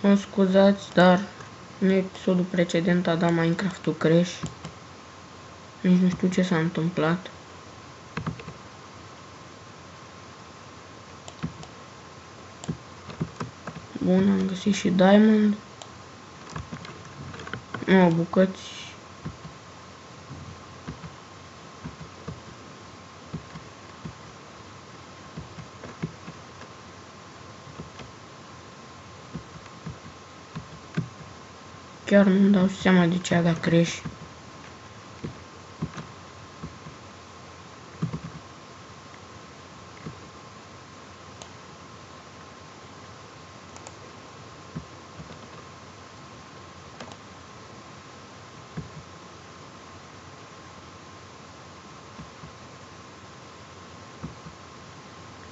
Mă scuzați, dar în episodul precedent a dat Minecraft-ul crash. Nici nu știu ce s-a întâmplat. Bun, am găsit și Diamond. Nu, bucăți Chiar nu dau seama de ce a dat crash.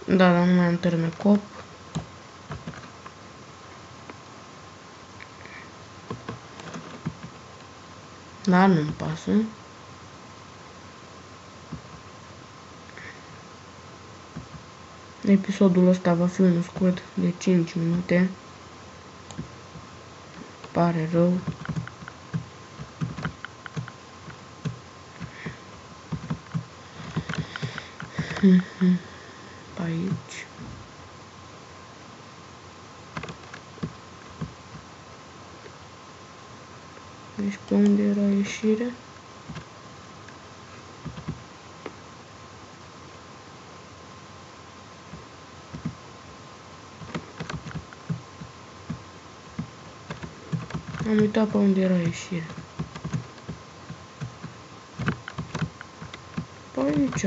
Da, dar nu mai am termecop. Dar nu-mi pasă. Episodul ăsta va fi unul de 5 minute. Pare rău. Pe aici. Era ieșirea? Am uitat pe unde era ieșirea. Pe aici.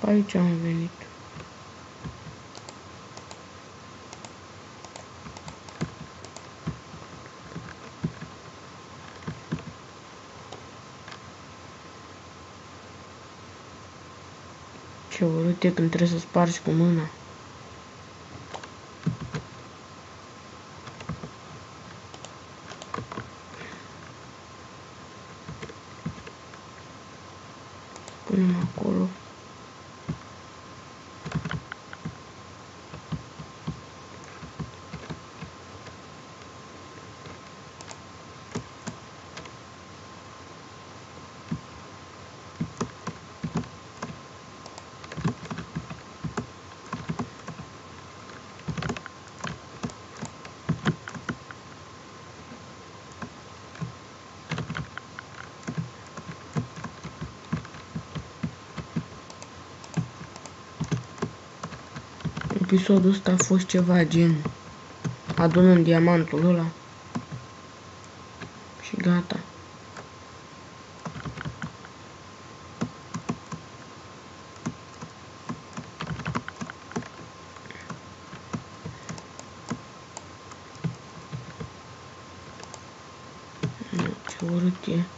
Pe aici am venit. Ce urât e când trebuie să spargi cu mâna. Episodul ăsta a fost ceva gen adunând diamantul ăla și gata. Ce urât e.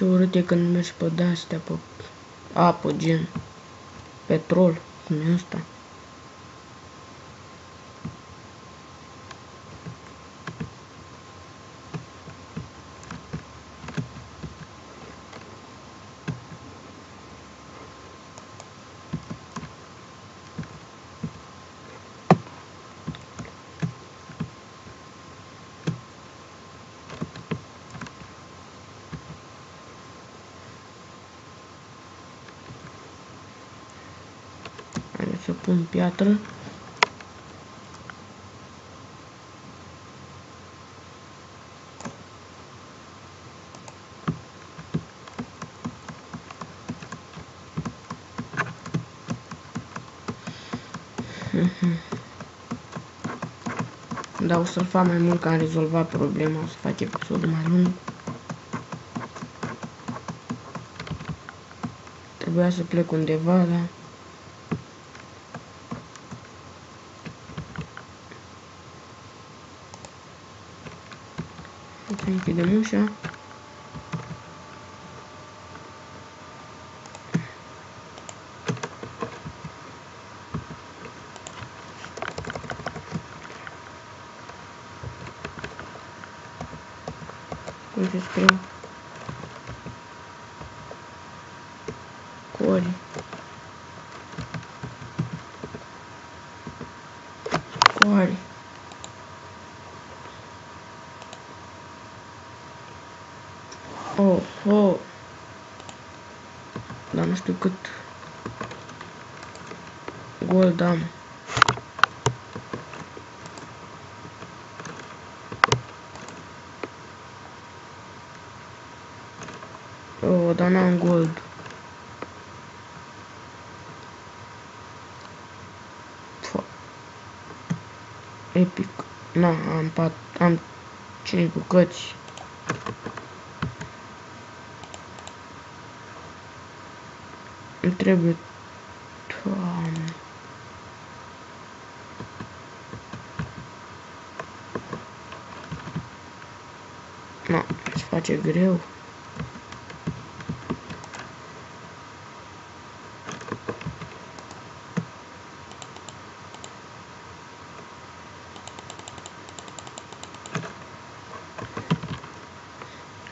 Ce urât e când mergi pe de-astea, pe apă, gen petrol, cum e asta. Haideți să pun piatră. Da, o să-l fac mai mult că am rezolvat problema, o să fac episodul mai lung. Trebuia să plec undeva, dar... Pedro já. Coisa pelo core. Dar nu știu cât gold am. Oh, dar n-am gold. Fă. Epic. Na, am pat, am 5 bucăți. Îmi trebuie... Doamne. Na, se face greu.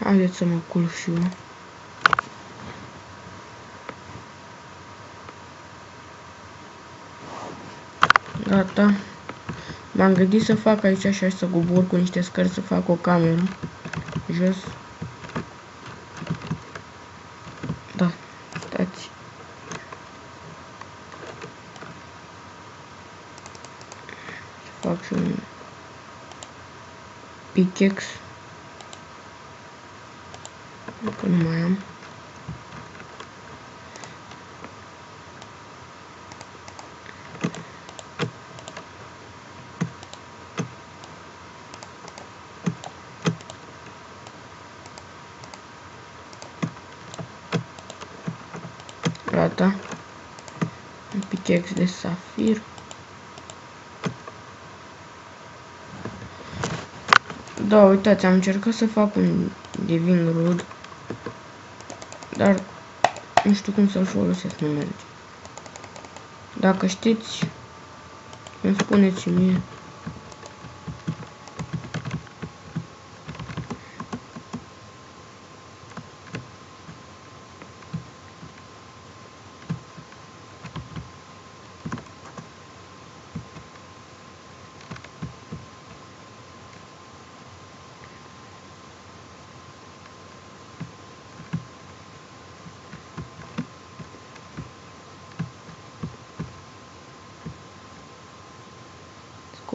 Haideți să mă culc și eu. Gata. M-am gândit să fac aici așa să cobor cu niște scări să fac o cameră. Jos. Da. Stați. Să fac și un pickaxe. Că nu mai am. Gata. Un pickaxe de safir. Da, uitați, am încercat să fac un divin rud. Dar nu știu cum să-l folosesc, nu merge. Dacă știți, îmi spuneți mie.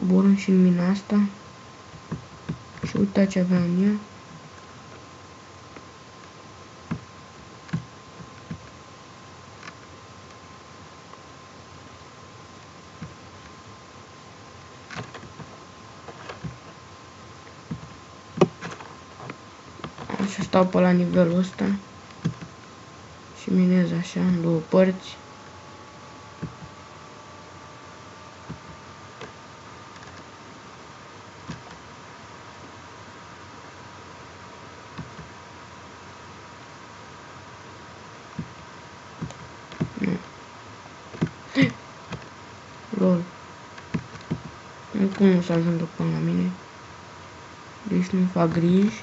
Coborâm și în mina asta. Și uitați ce aveam eu. Așa stau pe la nivelul ăsta. Și minez așa în două părți. Să ajungă până la mine. Deci nu fac griji.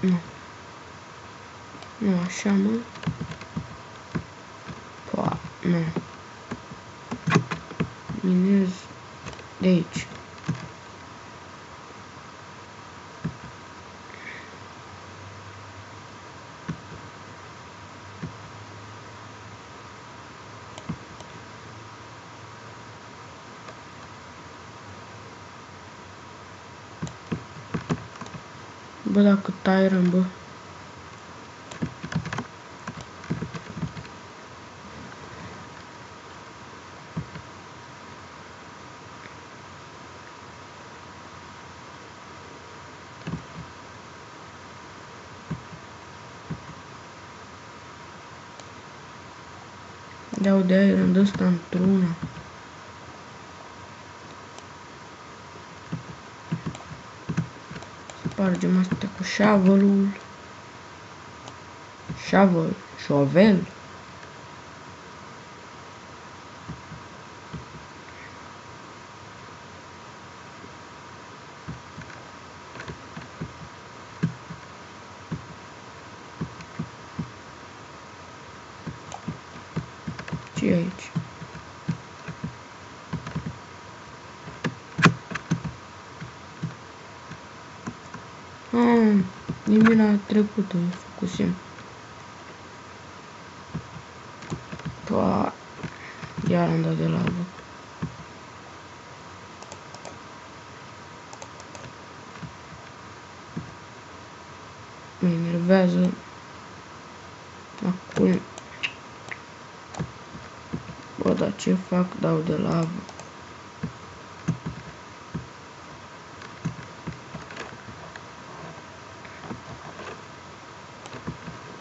Nu. Nu, așa, mă. Pa, nu. De. Caramba. Deu 10 în ăsta într-una. Spargem asta cu șavelul. Șavel, șovel. Ce e aici? Din mina trecută făcusem. Pa, iar am dat de lavă. Mă enervează. Acum. Bă, dar ce fac? Dau de lavă.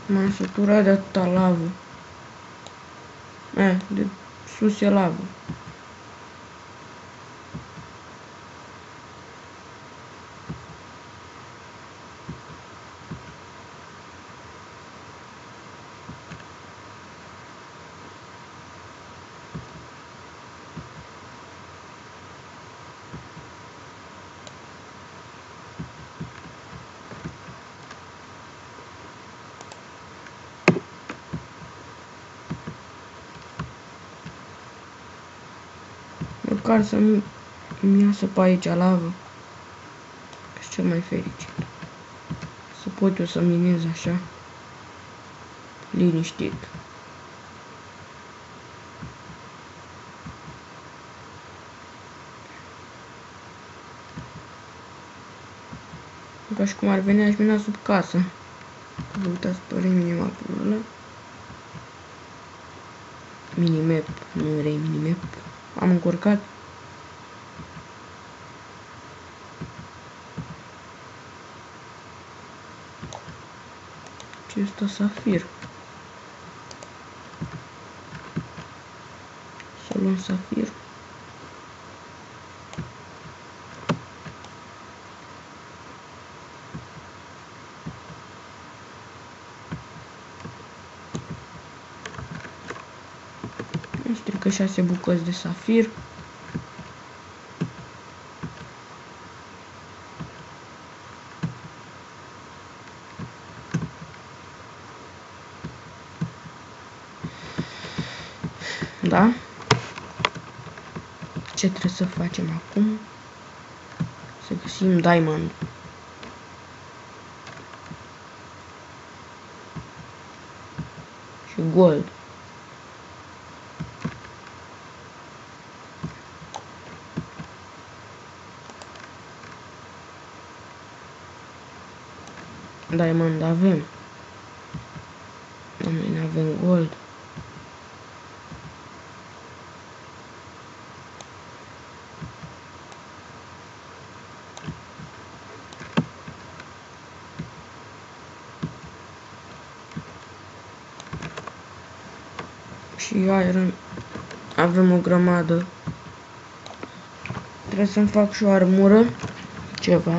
M-am săturat de atâta lavă. Eh, de sus e lavă. Măcar să-mi iasă pe aici lavă. Că cel mai fericit. Să pot eu să minez așa. Liniștit. Ca și cum ar veni aș mina sub casă. Vă uitați pe minimapul ăla. Minimap, nu rei minimap. Am încurcat. Ce este safir? Să luăm safir. strică 6 bucăți de safir. Da? Ce trebuie să facem acum? Să găsim diamond. Și gold. Diamond avem. Noi nu avem gold. Și iron avem o grămadă. Trebuie să-mi fac și o armură. Ceva.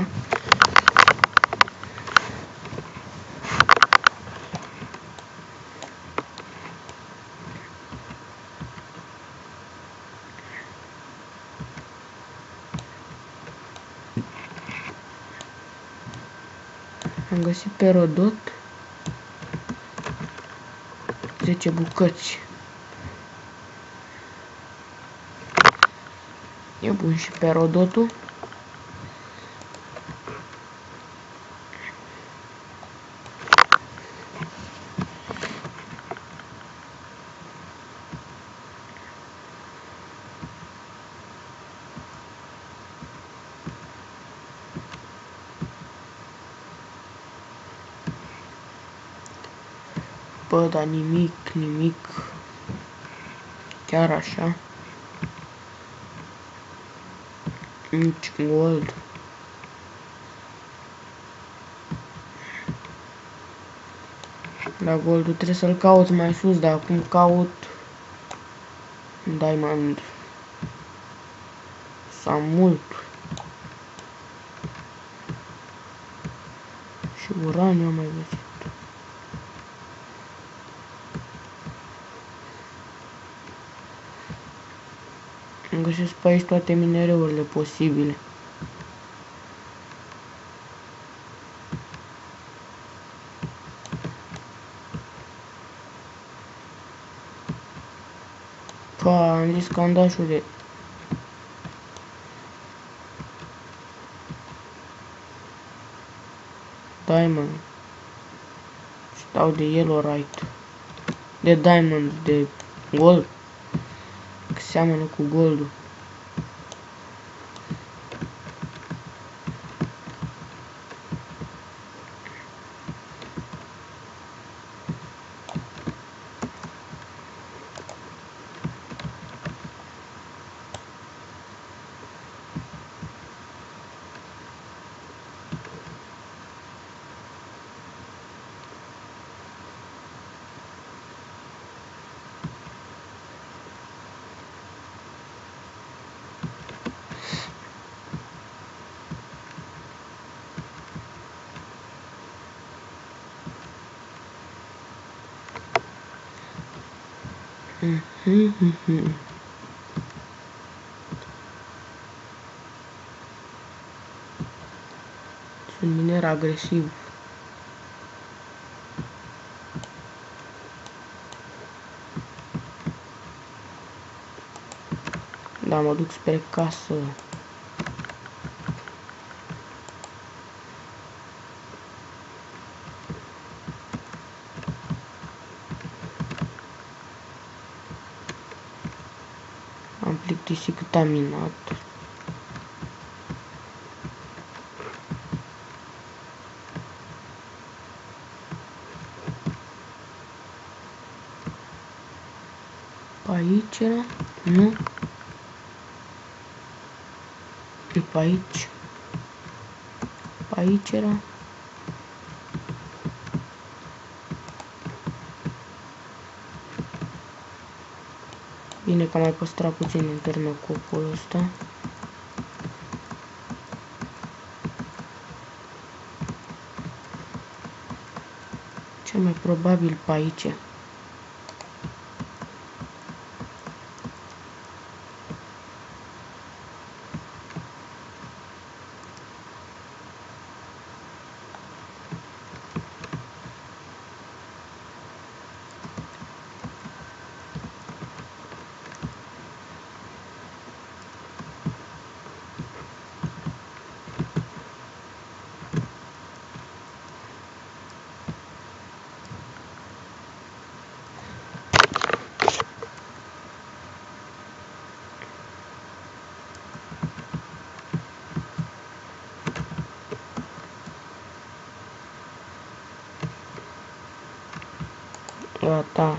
Am găsit pe Rodot 10 bucăți. E bun și pe Rodotul. Bă, dar nimic, nimic. Chiar așa. Nici gold. La goldul trebuie să-l caut mai sus, dar acum caut diamond. S-a mult. Și uraniu am mai găsit. Găsesc pe aici toate minereurile posibile. Pa, am zis că am dat de Stai mă. Stau de yellow right. De diamond, de gold. Că seamănă cu goldul. Sunt miner agresiv. Da, mă duc spre casă. Am plictisit cât am minat. Pe aici era? Nu? E pe aici. Pe Bine că am mai păstrat puțin în termocopul ăsta. Cel mai probabil pe aici. Gata.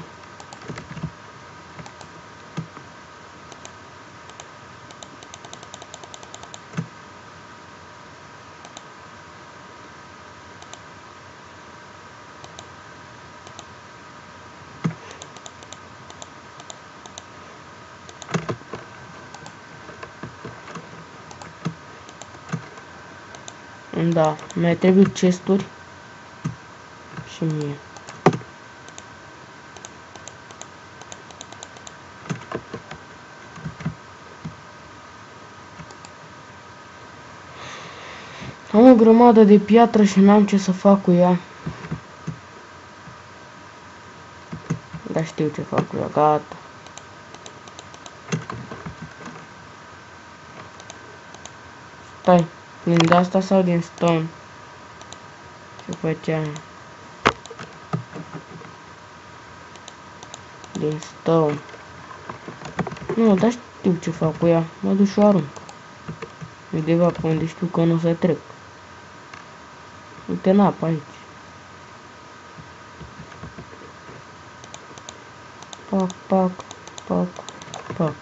Da, mai trebuie chesturi și mie. Grămadă de piatră și n-am ce să fac cu ea. Dar știu ce fac cu ea, gata. Stai, din de asta sau din stone? Ce făceam? Din stone. Nu, dar știu ce fac cu ea. Mă duc și o arunc. Undeva pe unde știu că nu o să trec. Uite în apă aici. Pac, pac, pac, pac.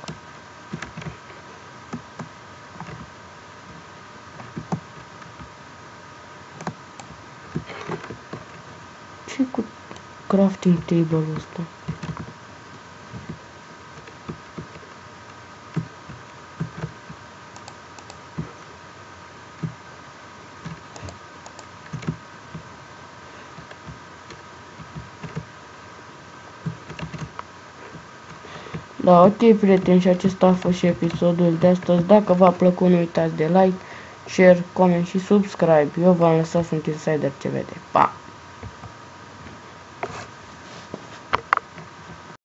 ce cu Da, ok, prieteni, și acesta a fost și episodul de astăzi. Dacă v-a plăcut, nu uitați de like, share, comment și subscribe. Eu v-am lăsat, sunt Insider CVD. Pa!